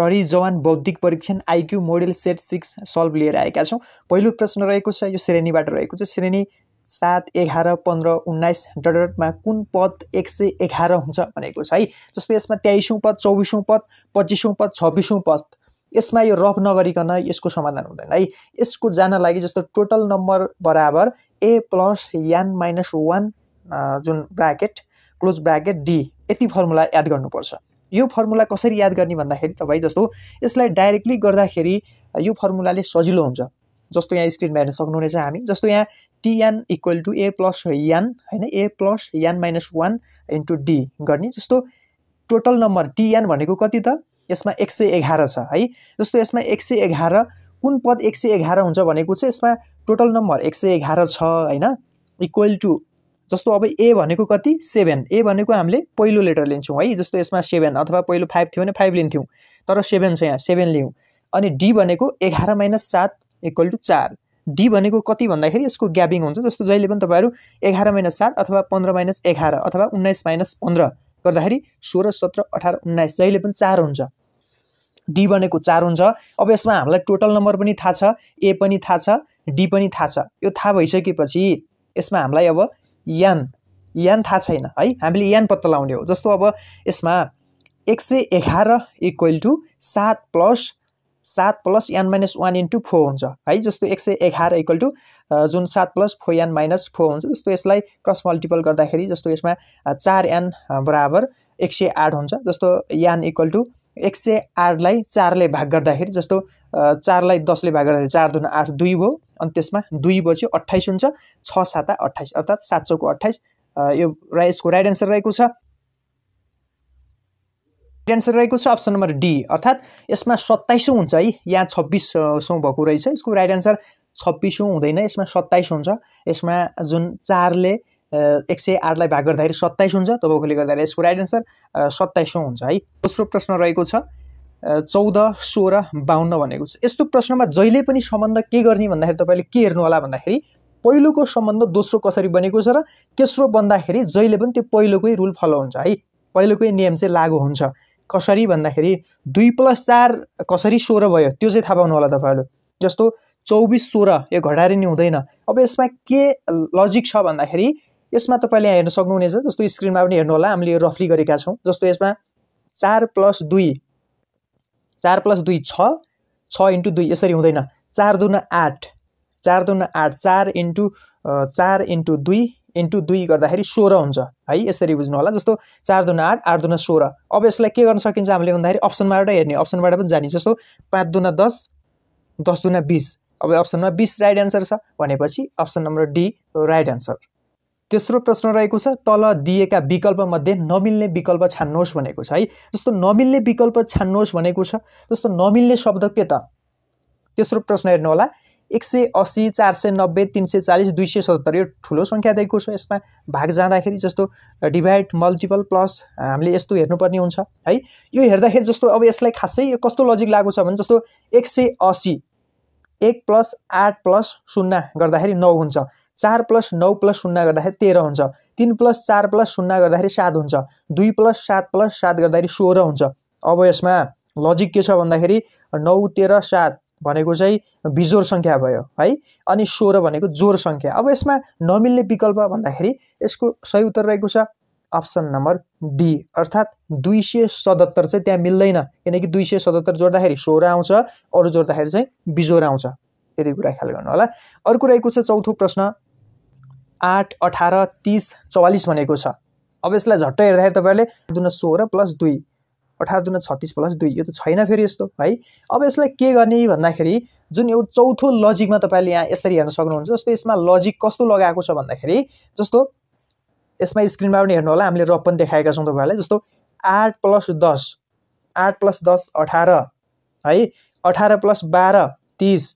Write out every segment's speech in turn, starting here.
प्रहरी जवान बौद्धिक परीक्षण IQ model set six solve लिएर आएका छौँ। पहिलो प्रश्न रहेको छ यो श्रेणीबाट रहेको छ। श्रेणी सात एघार पन्ध्र उन्नाइस डटमा कुन पद एक सय एघार हुन्छ भनेको छ है? जस्तो यसमा तेइसौँ पद चौबिसौँ पद पच्चिसौँ पद छब्बिसौँ पद। यसमा यो रफ नगरिकन यसको समाधान हुँदैन है। यसको जान लागि जस्तो टोटल नम्बर बराबर A plus n minus one जुन ब्राकेट क्लोज ब्राकेट डी। यति फर्मुला याद गर्नुपर्छ। यो फर्मुला कसरी याद गर्ने भन्दाखेरि तपाईँ जस्तो यसलाई डाइरेक्टली गर्दाखेरि यो फर्मुलाले सजिलो हुन्छ। जस्तो यहाँ स्क्रिनमा हेर्न सक्नुहुनेछ हामी। जस्तो यहाँ T n equal to A plus n होइन? A plus n minus one into D गर्ने। जस्तो टोटल नम्बर टिएन भनेको कति त? यसमा एक सय एघार छ है? जस्तो यसमा एक सय एघार कुन पद एक सय एघार हुन्छ भनेको चाहिँ यसमा टोटल नम्बर एक सय एघार छ होइन? इक्वल टु जस्तो अब ए भनेको कति? सेभेन। ए भनेको हामीले पहिलो लेटर लिन्छौँ है जस्तो यसमा सेभेन अथवा पहिलो फाइभ थियो भने फाइभ लिन्थ्यौँ तर सेभेन छ यहाँ सेभेन लियौँ। अनि डी भनेको एघार माइनस सात इक्वल टु चार। डी भनेको कति भन्दाखेरि यसको ग्यापिङ हुन्छ जस्तो जहिले पनि तपाईँहरू एघार माइनस सात अथवा पन्ध्र माइनस एघार अथवा उन्नाइस माइनस पन्ध्र गर्दाखेरि सोह्र सत्र अठार उन्नाइस जहिले पनि चार हुन्छ। डी भनेको चार हुन्छ। अब यसमा हामीलाई टोटल नम्बर पनि थाहा छ ए पनि थाहा छ डी पनि थाहा छ। यो थाहा भइसकेपछि यसमा हामीलाई अब यान यान थाहा छैन। है? हामीले यान पत्ता लगाउने हो। जस्तो अब यसमा एक सय एघार इक्वल टु सात प्लस सात plus n minus one into four हुन्छ। है? जस्तो एक सय एघार इक्वल टु जुन सात plus four n minus four हुन्छ। जस्तो यसलाई क्रस मल्टिपल गर्दाखेरि जस्तो यसमा चार एन बराबर एक सय आठ हुन्छ। जस्तो यान इक्वल टु एक सय आठलाई चारले भाग गर्दाखेरि जस्तो चारलाई दसले भाग गर्दाखेरि चार दुना आठ दुई भयो। अनि त्यसमा दुई बज्यो अट्ठाइस हुन्छ छ साता अट्ठाइस अर्थात् सात सौको अट्ठाइस। यो र यसको राइट एन्सर रहेको छ। एन्सर रहेको छ अप्सन नम्बर डी अर्थात् यसमा सत्ताइसौँ हुन्छ है। यहाँ छब्बिसौँ भएको रहेछ यसको राइट एन्सर छब्बिसौँ हुँदैन यसमा सत्ताइस हुन्छ। यसमा जुन चारले एक सय आठलाई भाग गर्दाखेरि सत्ताइस हुन्छ। तपाईँकोले गर्दाखेरि यसको राइट एन्सर सत्ताइसौँ हुन्छ है। दोस्रो प्रश्न रहेको छ। चौध सोह्र बाहन्न भनेको छ। यस्तो प्रश्नमा जहिले पनि सम्बन्ध के गर्ने भन्दाखेरि तपाईँले के हेर्नु होला भन्दाखेरि पहिलोको सम्बन्ध दोस्रो कसरी बनेको छ र तेस्रो बन्दाखेरि जहिले पनि त्यो पहिलोकै रुल फलो हुन्छ है। पहिलोकै नियम चाहिँ लागु हुन्छ। कसरी भन्दाखेरि दुई प्लस चार कसरी सोह्र भयो त्यो चाहिँ थाहा पाउनु होला तपाईँहरू। जस्तो चौबिस सोह्र यो घटाएर नि हुँदैन। अब यसमा के लजिक छ भन्दाखेरि यसमा तपाईँले यहाँ हेर्न सक्नुहुनेछ जस्तो स्क्रिनमा पनि हेर्नु होला हामीले यो रफली गरेका छौँ। जस्तो यसमा चार प्लस दुई चार प्लस दुई छ छ इन्टु दुई यसरी हुँदैन। चार दुना आठ चार दुना आठ चार इन्टु चार इन्टु दुई इन्टु दुई गर्दाखेरि सोह्र हुन्छ। है यसरी बुझ्नु होला जस्तो चार दुना आठ आठ दुना सोह्र। अब यसलाई के गर्न सकिन्छ हामीले भन्दाखेरि अप्सनबाट हेर्ने। अप्सनबाट पनि जाने जस्तो पाँच दुना दस दस दुना बिस। अब अप्सनमा बिस राइट एन्सर छ भनेपछि option number D right answer तेस्रो प्रश्न रहेको छ तल दिएका विकल्पमध्ये नमिल्ने विकल्प छान्नुहोस् भनेको छ है। जस्तो नमिल्ने विकल्प छान्नुहोस् भनेको छ जस्तो नमिल्ने शब्द के त? तेस्रो प्रश्न हेर्नु होला एक सय असी चार सय नब्बे तिन सय चालिस दुई सय सत्तर यो ठुलो सङ्ख्या दिएको छ यसमा। भाग जाँदाखेरि जस्तो डिभाइड मल्टिपल प्लस हामीले यस्तो हेर्नुपर्ने हुन्छ है। यो हेर्दाखेरि जस्तो अब यसलाई खासै कस्तो लजिक लागु छ भने जस्तो एक सय असी एक प्लस आठ प्लस शून्य गर्दाखेरि नौ हुन्छ। चार प्लस नौ प्लस शून्य गर्दाखेरि तेह्र हुन्छ। तिन प्लस चार प्लस शून्य गर्दाखेरि सात हुन्छ। दुई प्लस सात प्लस सात गर्दाखेरि सोह्र हुन्छ। अब यसमा लजिक के छ भन्दाखेरि नौ तेह्र सात भनेको चाहिँ बिजोर सङ्ख्या भयो है? अनि सोह्र भनेको जोर सङ्ख्या। अब यसमा नमिल्ने विकल्प भन्दाखेरि यसको सही उत्तर रहेको छ अप्सन नम्बर डी। अर्थात् दुई सय सतहत्तर चाहिँ त्यहाँ मिल्दैन किनकि दुई सय सतहत्तर जोड्दाखेरि सोह्र आउँछ अरू जोड्दाखेरि चाहिँ बिजोर आउँछ। यति कुरा ख्याल गर्नु होला अर्को रहेको छ चौथो प्रश्न। आठ अठार तिस चौवालिस भनेको छ। अब यसलाई झट्ट हेर्दाखेरि तपाईँहरूले दुन सोह्र प्लस दुई अठार दुना छत्तिस प्लस दुई यो त छैन फेरि यस्तो है? अब यसलाई के गर्ने भन्दाखेरि जुन एउटा चौथो लजिकमा तपाईँले यहाँ यसरी हेर्न सक्नुहुन्छ जस्तो यसमा लजिक कस्तो लगाएको छ भन्दाखेरि जस्तो यसमा स्क्रिनमा पनि हेर्नु होला हामीले रप पनि देखाएका छौँ तपाईँहरूलाई जस्तो आठ प्लस दस आठ प्लस दस अठार है? अठार प्लस बाह्र तिस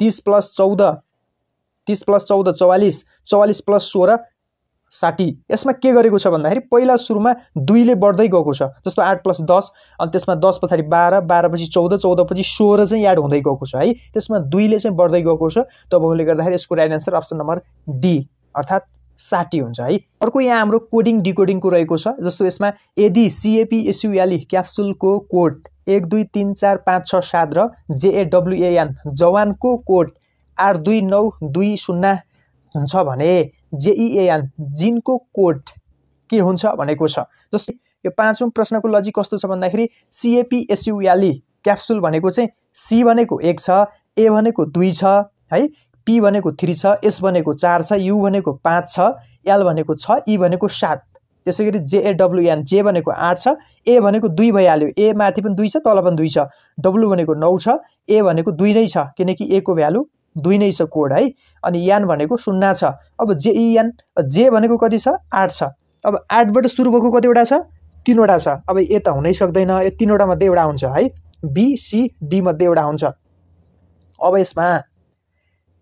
तिस प्लस चौध तिस प्लस चौध चौवालिस चौवालिस प्लस सोह्र साठी। यसमा के गरेको छ भन्दाखेरि पहिला सुरुमा दुईले बढ्दै गएको छ जस्तो आठ प्लस दस अनि त्यसमा दस पछाडि बाह्र बाह्रपछि चौध चौधपछि सोह्र चाहिँ याड हुँदै गएको छ है। त्यसमा दुईले चाहिँ बढ्दै गएको छ। तपाईँले गर्दाखेरि यसको right answer option number D अर्थात् साठी हुन्छ है। अर्को यहाँ हाम्रो कोडिङ डिकोडिङको रहेको छ जस्तो यसमा यदि सिएपी एसयुएलई क्याप्सुलको कोड एक दुई तिन चार पाँच छ सात र जेएडब्लुएएन जवानको कोड आठ दुई नौ दुई शून्य हुन्छ भने जेइएएन जिनको कोड के हुन्छ भनेको छ। जस्तै यो पाँचौँ प्रश्नको लजिक कस्तो छ भन्दाखेरि सिएपी एसयुएलई क्याप्सुल भनेको चाहिँ सी भनेको एक छ ए भनेको दुई छ है? पी भनेको थ्री छ एस भनेको चार छ यु भनेको पाँच छ एल भनेको छ ई भनेको सात। त्यसै गरी जेएडब्लुएन जे भनेको आठ छ ए भनेको दुई भइहाल्यो। ए माथि पनि दुई छ तल पनि दुई छ। डब्लु भनेको नौ छ ए भनेको दुई नै छ किनकि ए को भ्यालु दुई नै छ कोड है? अनि यान भनेको शून्य छ। अब जेइएन जे भनेको कति छ? आठ छ। अब आठबाट सुरु भएको कतिवटा छ? तिनवटा छ। अब ए त हुनै सक्दैन। यो तिनवटा मध्ये एउटा हुन्छ है? बिसिडी मध्ये एउटा हुन्छ। अब यसमा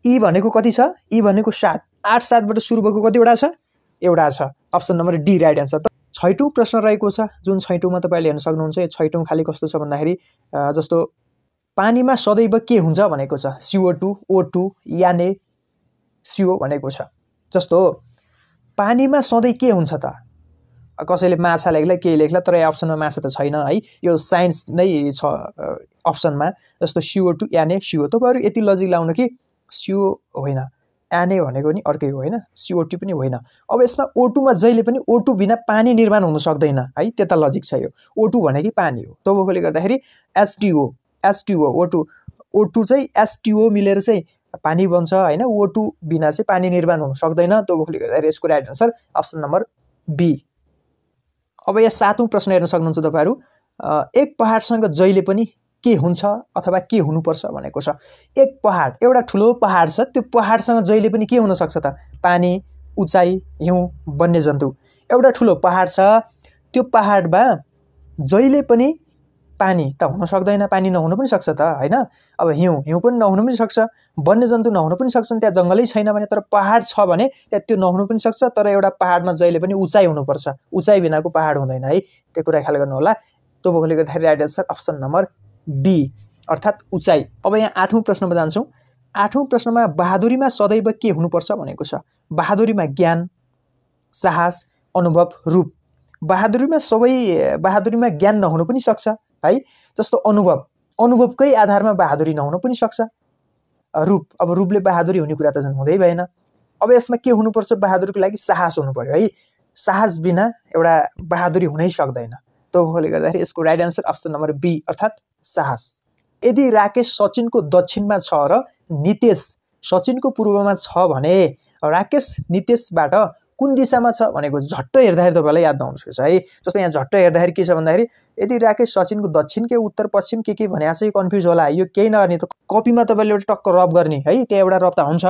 ई भनेको कति छ? ई भनेको सात। आठ सातबाट सुरु भएको कतिवटा छ? एउटा छ। Option number D right answer त छैटौँ प्रश्न रहेको छ। जुन छैटौँमा तपाईँले हेर्न सक्नुहुन्छ यो छैटौँ खालि कस्तो छ भन्दाखेरि जस्तो पानीमा सदैव के हुन्छ भनेको छ? सिओ टू ओ टू याने सिओ भनेको छ। जस्तो पानीमा सधैँ के हुन्छ त? कसैले माछा लेख्ला केही लेख्ला तर यो अप्सनमा माछा त छैन है? यो साइन्स नै छ अप्सनमा। जस्तो सिओ टू याने सिओ तपाईँहरू यति लजिक लाउनु कि सिओ होइन एनए भनेको पनि अर्कै हो होइन? सिओटी पनि होइन। अब यसमा ओटुमा जहिले पनि ओटु बिना पानी निर्माण हुन सक्दैन है? त्यता लजिक छ यो। ओटु भनेको पानी हो। त्यो भएकोले एचटिओ ओटु ओटु चाहिँ एसटिओ मिलेर चाहिँ पानी बन्छ होइन? ओटु बिना चाहिँ पानी निर्माण हुन सक्दैन। भएकोले गर्दाखेरि यसको right answer option number B अब यहाँ सातौँ प्रश्न हेर्न सक्नुहुन्छ तपाईँहरू। एक पहाडसँग जहिले पनि के हुन्छ अथवा के हुनुपर्छ भनेको छ। एक पहाड एउटा ठुलो पहाड छ त्यो पहाडसँग जहिले पनि के हुनसक्छ त? पानी उचाइ हिउँ वन्यजन्तु। एउटा ठुलो पहाड छ त्यो पहाडमा जहिले पनि पानी त हुन सक्दैन पानी नहुनु पनि सक्छ त होइन? अब हिउँ हिउँ पनि नहुनु पनि सक्छ वन्यजन्तु नहुनु पनि सक्छन् त्यहाँ जङ्गलै छैन भने तर पहाड छ भने त्यहाँ त्यो नहुनु पनि सक्छ तर एउटा पहाडमा जहिले पनि उचाइ हुनुपर्छ। उचाइ बिनाको पहाड हुँदैन है त्यो कुरा ख्याल गर्नु होला। त्यो भएकोले गर्दाखेरि right answer option number B अर्थात् उचाइ। अब यहाँ आठौँ प्रश्नमा जान्छौँ। आठौँ प्रश्नमा बहादुरीमा सदैव के हुनुपर्छ भनेको छ? बहादुरीमा ज्ञान साहस अनुभव रूप। बहादुरीमा सबै बहादुरीमा ज्ञान नहुनु पनि सक्छ। है जस्तो अनुभव। अनुभवकै आधारमा बहादुरी नहुनु पनि सक्छ। रूप। अब रूपले बहादुरी हुने कुरा त झन् हुँदै भएन। अब यसमा के हुनुपर्छ? बहादुरीको लागि साहस हुनु पऱ्यो है। साहस बिना एउटा बहादुरी हुनै सक्दैन। भएकोले गर्दाखेरि यसको right answer option number B अर्थात् साहस। यदि राकेश सचिनको दक्षिणमा छ र नितेश सचिनको पूर्वमा छ भने राकेश नितेशबाट कुन दिशामा छ भनेको झट्ट हेर्दाखेरि तपाईँलाई याद नहुन्छ है? जस्तो यहाँ झट्ट हेर्दाखेरि के छ भन्दाखेरि यदि राकेश सचिनको दक्षिण के उत्तर पश्चिम के के भने चाहिँ कन्फ्युज होला यो केही नगर्ने त कपीमा तपाईँले एउटा टक्क रब गर्ने है? त्यहाँ एउटा रब त हुन्छ।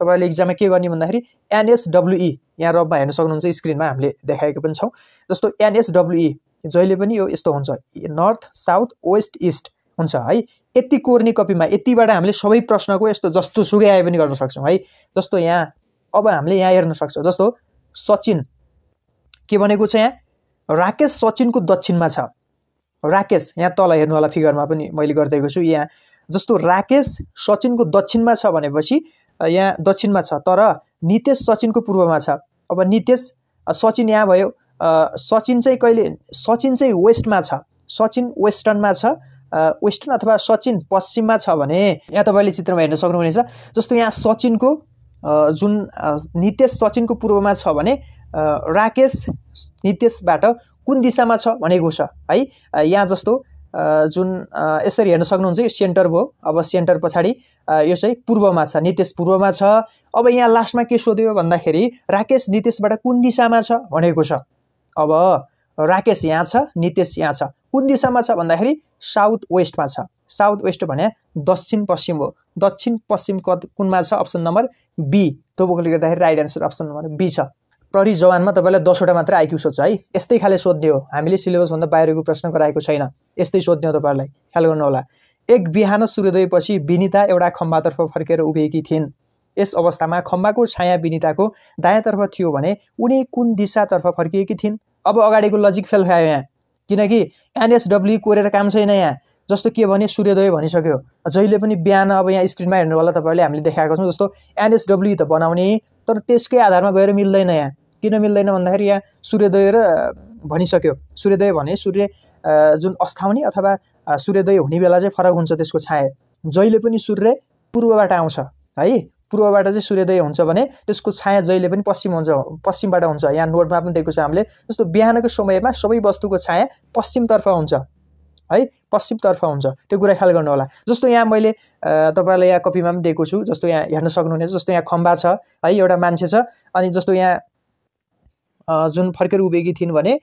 तपाईँले इक्जाममा के गर्ने भन्दाखेरि एनएसडब्लुई यहाँ रबमा हेर्न सक्नुहुन्छ स्क्रिनमा हामीले देखाएको पनि छौँ। जस्तो एनएसडब्लुई जहिले पनि यो यस्तो हुन्छ नर्थ साउथ वेस्ट इस्ट हुन्छ है? यति कोर्ने कपीमा यतिबाट हामीले सबै प्रश्नको यस्तो जस्तो सुकै आए पनि गर्न सक्छौँ है? जस्तो यहाँ अब हामीले यहाँ हेर्न सक्छौँ। जस्तो सचिन के भनेको छ यहाँ? राकेश सचिनको दक्षिणमा छ। राकेश यहाँ तल हेर्नु होला फिगरमा पनि मैले गरिदिएको छु। यहाँ जस्तो राकेश सचिनको दक्षिणमा छ भनेपछि यहाँ दक्षिणमा छ तर नितेश सचिनको पूर्वमा छ। अब नितेश सचिन यहाँ भयो। सचिन चाहिँ कहिले सचिन चाहिँ वेस्टमा छ। सचिन वेस्टर्नमा छ वेस्टर्न अथवा सचिन पश्चिममा छ भने यहाँ तपाईँले चित्रमा हेर्न सक्नुहुनेछ। जस्तो यहाँ सचिनको जुन नितेश सचिनको पूर्वमा छ भने राकेश नितेशबाट कुन दिशामा छ भनेको छ है? यहाँ जस्तो जुन यसरी हेर्न सक्नुहुन्छ यो सेन्टर भयो। अब सेन्टर पछाडि यो चाहिँ पूर्वमा छ नितेश पूर्वमा छ। अब यहाँ लास्टमा के सोध्यो भन्दाखेरि राकेश नितेशबाट कुन दिशामा छ भनेको छ। अब राकेश यहाँ छ नितेश यहाँ छ। कुन दिशामा छ भन्दाखेरि साउथ वेस्टमा छ। साउथ वेस्ट भने दक्षिण पश्चिम हो। दक्षिण पश्चिम कद कुनमा छ? अप्सन नम्बर बी त्यो भएकोले गर्दाखेरि right answer option number B छ। प्रहरी जवानमा तपाईँलाई दसवटा मात्रै आइक्यू सोध्छ है। यस्तै खाले सोध्ने हो। हामीले सिलेबसभन्दा बाहिरको प्रश्न गराएको छैन। यस्तै सोध्ने हो तपाईँहरूलाई। ख्याल गर्नु होला एक बिहान सूर्योदयपछि विनिता एउटा खम्बातर्फ फर्केर उभिएकी थिइन्। यस अवस्थामा खम्बाको छाया विनिताको दायाँतर्फ थियो भने उनी कुन दिशातर्फ फर्किएकी थिइन्? अब अगाडिको लजिक फेल खायो यहाँ। किनकि एनएसडब्ल्यु कोरेर काम छैन यहाँ। जस्तो के भने सूर्योदय भनिसक्यो। जहिले पनि बिहान अब यहाँ स्क्रिनमा हेर्नु होला तपाईँहरूले हामीले देखाएको छौँ जस्तो एनएसडब्ल्यु त बनाउने तर त्यसकै आधारमा गएर मिल्दैन यहाँ। किन मिल्दैन भन्दाखेरि यहाँ सूर्योदय र भनिसक्यो। सूर्योदय भने सूर्य जुन अस्ताउने अथवा सूर्योदय हुने बेला चाहिँ फरक हुन्छ त्यसको छाया। जहिले पनि सूर्य पूर्वबाट आउँछ है? पूर्वबाट चाहिँ सूर्योदय हुन्छ भने त्यसको छाया जहिले पनि पश्चिम हुन्छ पश्चिमबाट हुन्छ। यहाँ नोटमा पनि दिएको छ हामीले। जस्तो बिहानको समयमा सबै वस्तुको छाया पश्चिमतर्फ हुन्छ। है? पश्चिमतर्फ हुन्छ। त्यो कुरा ख्याल गर्नु होला। जस्तो यहाँ मैले तपाईँलाई यहाँ कपीमा पनि दिएको छु जस्तो यहाँ हेर्न सक्नुहुनेछ जस्तो यहाँ खम्बा छ है एउटा मान्छे छ अनि जस्तो यहाँ जुन फर्केर उभिएकी थिइन् भने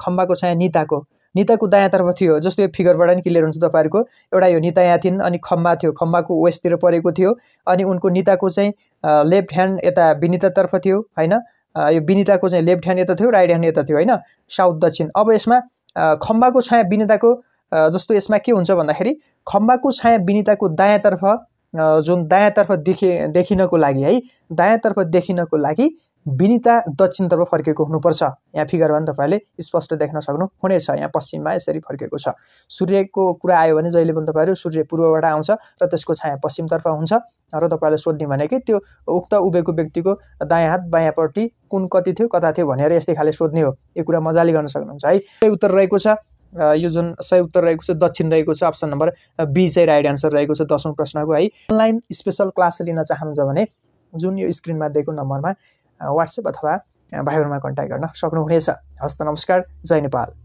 खम्बाको छाया निताको। निताको दायाँतर्फ थियो जस्तो यो फिगरबाट नि क्लियर हुन्छ तपाईँहरूको। एउटा यो निता यहाँ थिइन् अनि खम्बा थियो। खम्बाको वेस्टतिर परेको थियो अनि उनको निताको चाहिँ लेफ्ट ह्यान्ड यता विनितातर्फ थियो होइन? यो विनिताको चाहिँ लेफ्ट ह्यान्ड यता थियो राइट ह्यान्ड यता थियो होइन? साउथ दक्षिण। अब यसमा खम्बाको छाया विनिताको जस्तो यसमा के हुन्छ भन्दाखेरि खम्बाको छाया विनिताको दायाँतर्फ जुन दायाँतर्फ देखि देखिनको लागि है दायाँतर्फ देखिनको लागि विनिता दक्षिणतर्फ फर्केको हुनुपर्छ। यहाँ फिगरमा पनि तपाईँहरूले स्पष्ट देख्न सक्नुहुनेछ यहाँ पश्चिममा यसरी फर्केको छ। सूर्यको कुरा आयो भने जहिले पनि तपाईँहरू सूर्य पूर्वबाट आउँछ र त्यसको छाया पश्चिमतर्फ हुन्छ र तपाईँहरूले सोध्ने भनेकै त्यो उक्त उभिएको व्यक्तिको दायाँ हात बायाँपट्टि कुन कति थियो कता थियो भनेर यस्तै खाले सोध्ने हो। यो कुरा मजाले गर्न सक्नुहुन्छ है। उत्तर रहेको छ। यो जुन सही उत्तर रहेको छ दक्षिण रहेको छ अप्सन नम्बर बी चाहिँ राइट एन्सर रहेको छ दसौँ प्रश्नको है। अनलाइन स्पेसल क्लास लिन चाहनुहुन्छ भने जुन यो स्क्रिनमा दिएको नम्बरमा वाट्सएप अथवा भाइबरमा कन्ट्याक्ट गर्न सक्नुहुनेछ। हस्त नमस्कार जय नेपाल।